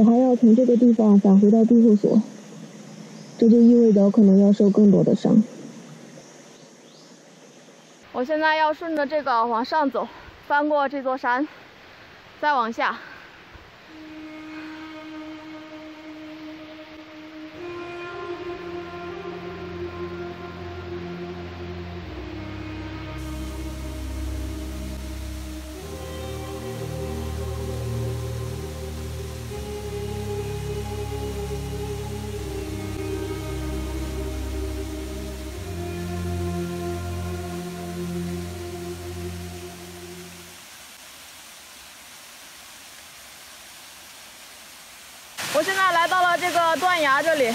我还要从这个地方返回到庇护所，这就意味着可能要受更多的伤。我现在要顺着这个往上走，翻过这座山，再往下。我现在来到了这个断崖这里，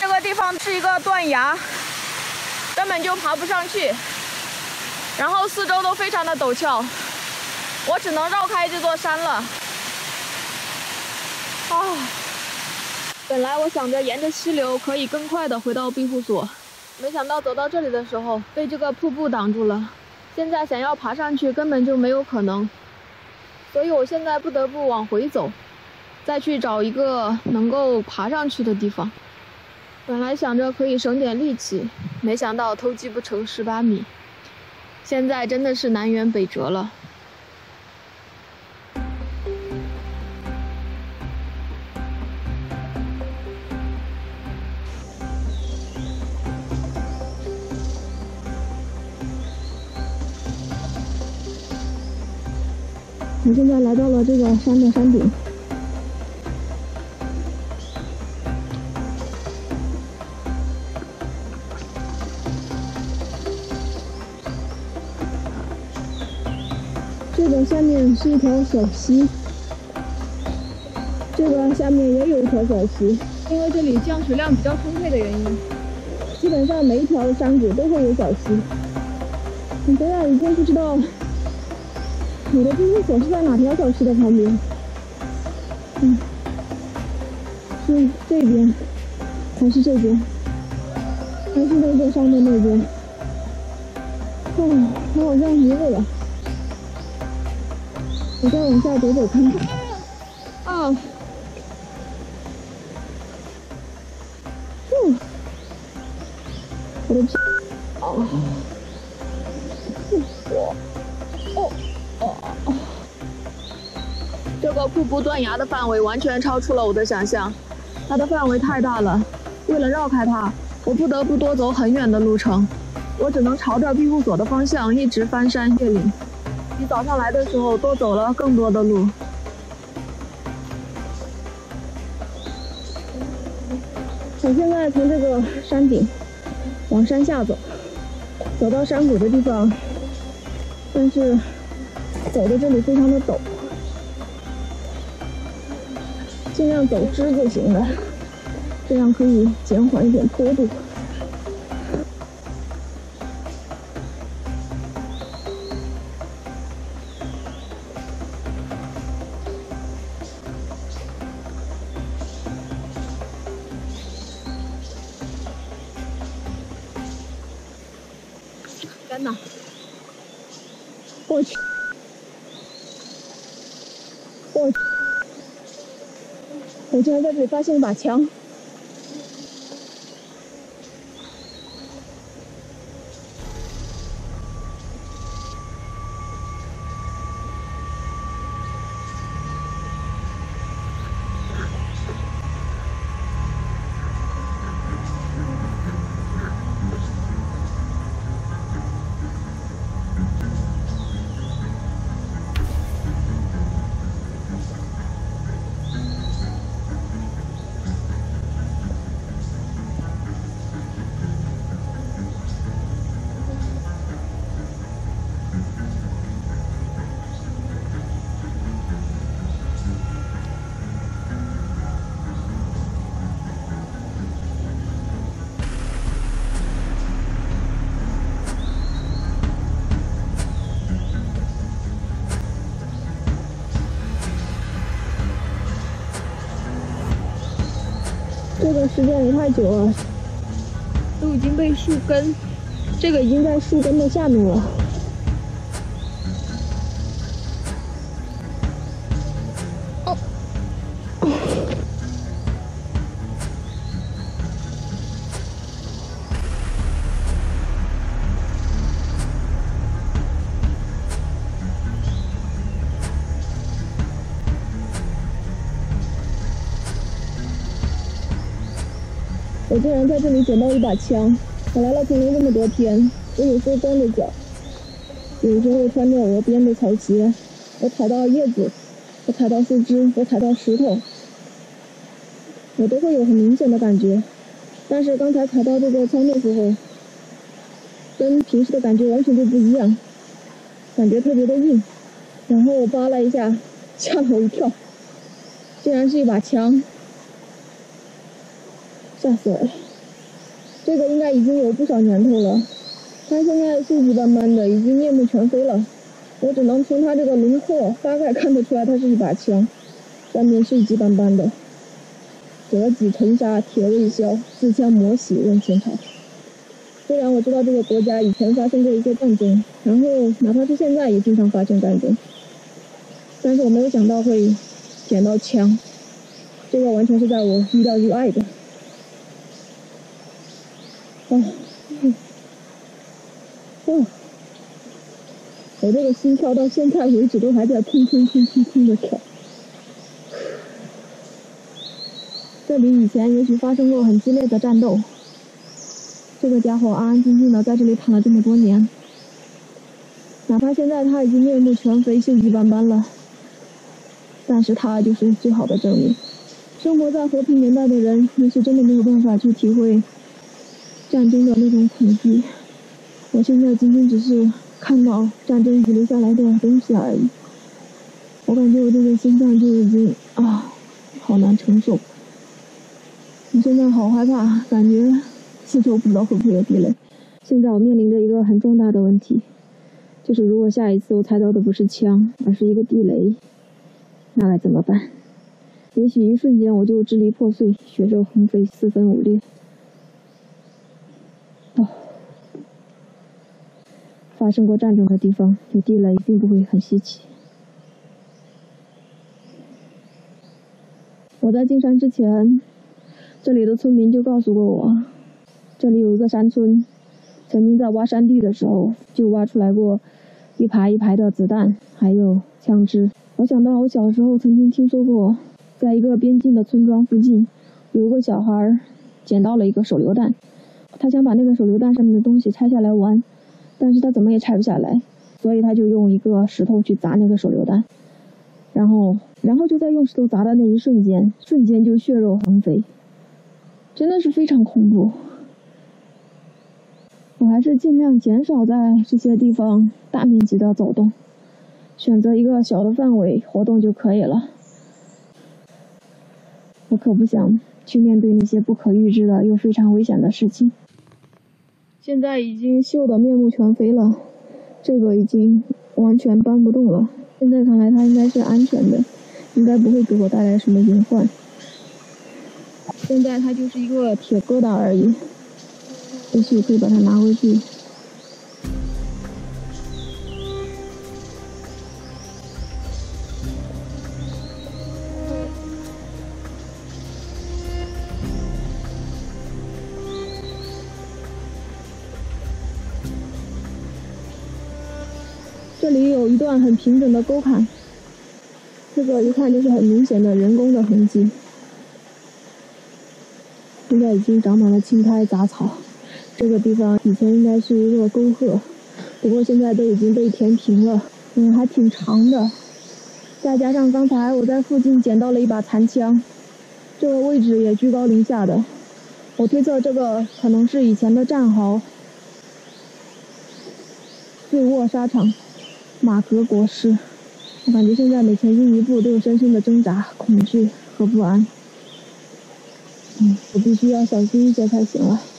这个地方是一个断崖，根本就爬不上去，然后四周都非常的陡峭，我只能绕开这座山了。啊！本来我想着沿着溪流可以更快的回到庇护所，没想到走到这里的时候被这个瀑布挡住了，现在想要爬上去根本就没有可能，所以我现在不得不往回走。再去找一个能够爬上去的地方。本来想着可以省点力气，没想到偷鸡不成蚀把米。现在真的是南辕北辙了。我现在来到了这个山的山顶。下面是一条小溪，这个下面也有一条小溪。因为这里降水量比较充沛的原因，基本上每一条山谷都会有小溪。你现在已经不知道我的庇护所是在哪条小溪的旁边。嗯，是这边，还是这边，还是那座山的那边？哦，我好像迷路了。我再往下走走看看。啊！嗯，我的天！啊！我，哦，哦哦！这个瀑布断崖的范围完全超出了我的想象，它的范围太大了。为了绕开它，我不得不多走很远的路程。我只能朝着庇护所的方向一直翻山越岭。比早上来的时候多走了更多的路。我现在从这个山顶往山下走，走到山谷的地方，但是走的这里非常的陡，尽量走之字形的，这样可以减缓一点坡度。我去！我！我竟然在这里发现一把枪！这个时间也太久了，都已经被树根，这个已经在树根的下面了。在这里捡到一把枪！我来了丛林这么多天，我有时候光着脚，有时候穿着鹅边的草鞋，我踩到叶子，我踩到树枝，我踩到石头，我都会有很明显的感觉。但是刚才踩到这个枪的时候，跟平时的感觉完全就不一样，感觉特别的硬。然后我扒拉一下，吓了我一跳，竟然是一把枪，吓死我了！这个应该已经有不少年头了，它现在锈迹斑斑的，已经面目全非了。我只能从它这个轮廓大概看得出来，它是一把枪，外面锈迹斑斑的。折戟沉沙，铁未销，自枪磨洗问前朝。虽然我知道这个国家以前发生过一些战争，然后哪怕是现在也经常发生战争，但是我没有想到会捡到枪，这个完全是在我意料之外的。啊，哦，我这个心跳到现在为止都还在砰砰砰砰砰的跳。这里以前也许发生过很激烈的战斗。这个家伙安安静静的在这里躺了这么多年，哪怕现在他已经面目全非、锈迹斑斑了，但是他就是最好的证明。生活在和平年代的人，也许真的没有办法去体会战争的那种恐惧。我现在仅仅只是看到战争遗留下来的东西而已，我感觉我这个心脏就已经啊，好难承受。我现在好害怕，感觉四周不知道会不会有地雷。现在我面临着一个很重大的问题，就是如果下一次我踩到的不是枪，而是一个地雷，那该怎么办？也许一瞬间我就支离破碎，血肉横飞，四分五裂。发生过战争的地方有地雷，并不会很稀奇。我在进山之前。这里的村民就告诉过我，这里有一个山村，曾经在挖山地的时候就挖出来过一排一排的子弹，还有枪支。我想到我小时候曾经听说过，在一个边境的村庄附近，有个小孩捡到了一个手榴弹，他想把那个手榴弹上面的东西拆下来玩，但是他怎么也拆不下来，所以他就用一个石头去砸那个手榴弹，然后，然后就在用石头砸的那一瞬间，瞬间就血肉横飞。真的是非常恐怖，我还是尽量减少在这些地方大面积的走动，选择一个小的范围活动就可以了。我可不想去面对那些不可预知的又非常危险的事情。现在已经锈得面目全非了，这个已经完全搬不动了。现在看来它应该是安全的，应该不会给我带来什么隐患。现在它就是一个铁疙瘩而已，也许可以把它拿回去。这里有一段很平整的沟坎，这个一看就是很明显的人工的痕迹。现在已经长满了青苔杂草，这个地方以前应该是一个沟壑，不过现在都已经被填平了，嗯，还挺长的。再加上刚才我在附近捡到了一把残枪，这个位置也居高临下的，我推测这个可能是以前的战壕。醉卧沙场，马革裹尸，我感觉现在每前进一步都有深深的挣扎、恐惧和不安。嗯，我必须要小心一些才行了。